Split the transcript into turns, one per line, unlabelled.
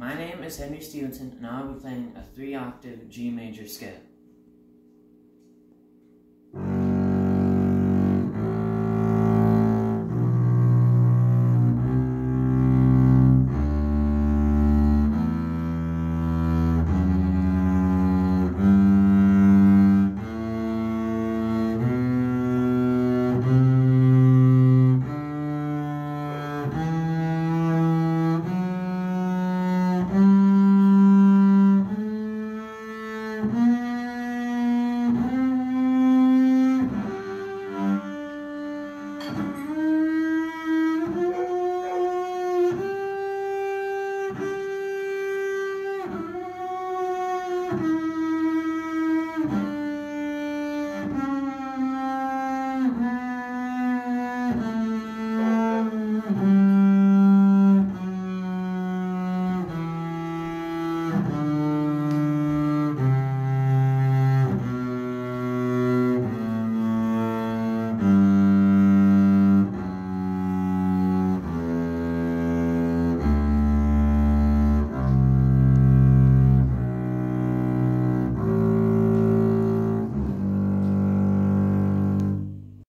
My name is Henry Stevenson, and I will be playing a three octave G major scale. Mm-hmm.